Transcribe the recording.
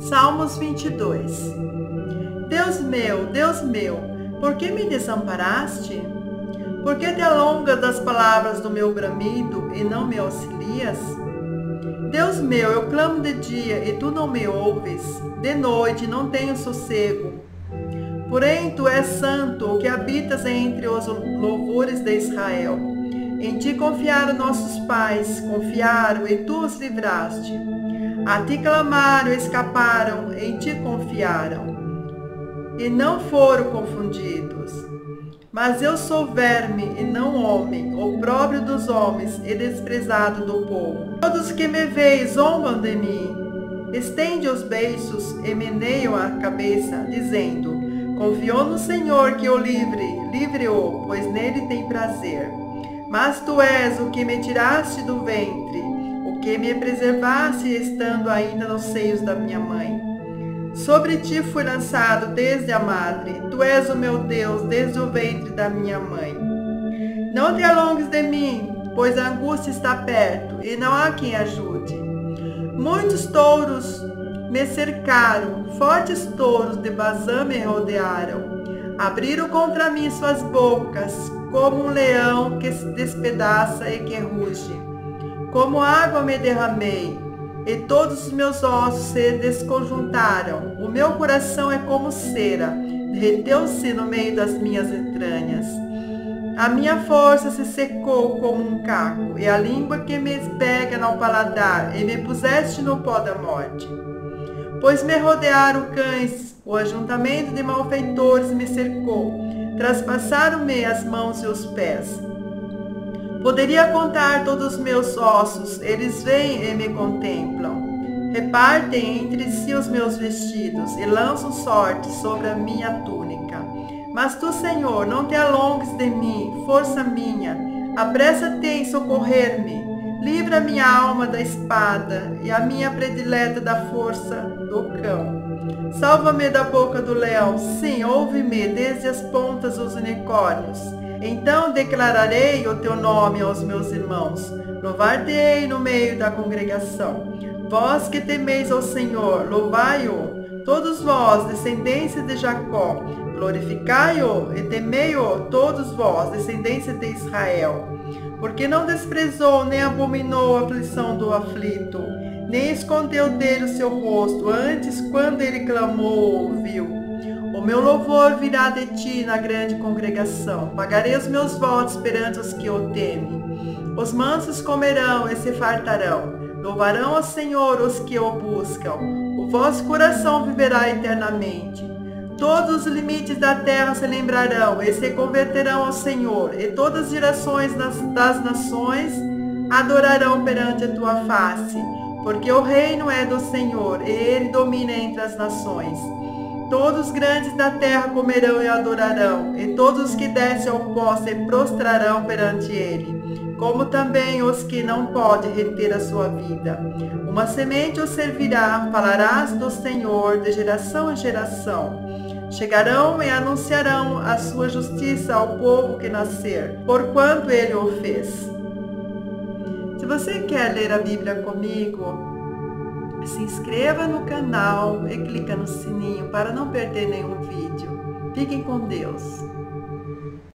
Salmos 22 Deus meu, Deus meu, por que me desamparaste? Por que te alongas das palavras do meu bramido e não me auxilias? Deus meu, eu clamo de dia e tu não me ouves, de noite não tenho sossego. Porém, tu és santo, que habitas entre os louvores de Israel. Em ti confiaram nossos pais, confiaram e tu os livraste. A ti clamaram, escaparam, em ti confiaram. E não foram confundidos. Mas eu sou verme e não homem, opróbrio dos homens e desprezado do povo. Todos que me veem zombam de mim. Estende os beiços e meneiam a cabeça, dizendo, Confiou no Senhor que o livre, livre-o, pois nele tem prazer. Mas tu és o que me tiraste do ventre, que me preservaste estando ainda nos seios da minha mãe. Sobre ti fui lançado desde a madre, tu és o meu Deus desde o ventre da minha mãe. Não te alongues de mim, pois a angústia está perto e não há quem ajude. Muitos touros me cercaram, fortes touros de Bazã me rodearam. Abriram contra mim suas bocas, como um leão que se despedaça e que ruge. Como água me derramei, e todos os meus ossos se desconjuntaram. O meu coração é como cera, derreteu-se no meio das minhas entranhas. A minha força se secou como um caco, e a língua que me pega no paladar, e me puseste no pó da morte. Pois me rodearam cães, o ajuntamento de malfeitores me cercou, traspassaram-me as mãos e os pés. Poderia contar todos os meus ossos, eles vêm e me contemplam. Repartem entre si os meus vestidos e lançam sorte sobre a minha túnica. Mas tu, Senhor, não te alongues de mim, força minha. Apressa-te em socorrer-me. Livra minha alma da espada e a minha predileta da força do cão. Salva-me da boca do leão, sim, ouve-me desde as pontas dos unicórnios. Então declararei o teu nome aos meus irmãos. Louvar-te-ei no meio da congregação. Vós que temeis ao Senhor, louvai-o. Todos vós, descendência de Jacó, glorificai-o e temei-o, todos vós, descendência de Israel. Porque não desprezou nem abominou a aflição do aflito, nem escondeu dele o seu rosto, antes, quando ele clamou, ouviu. O meu louvor virá de ti na grande congregação. Pagarei os meus votos perante os que o temem. Os mansos comerão e se fartarão. Louvarão ao Senhor os que o buscam. O vosso coração viverá eternamente. Todos os limites da terra se lembrarão e se converterão ao Senhor, e todas as gerações das nações adorarão perante a tua face, porque o reino é do Senhor, e ele domina entre as nações. Todos os grandes da terra comerão e adorarão, e todos os que descem ao pó se prostrarão perante ele, como também os que não podem reter a sua vida. Uma semente os servirá, falarás do Senhor de geração em geração. Chegarão e anunciarão a sua justiça ao povo que nascer, porquanto ele o fez. Se você quer ler a Bíblia comigo, se inscreva no canal e clica no sininho para não perder nenhum vídeo. Fiquem com Deus.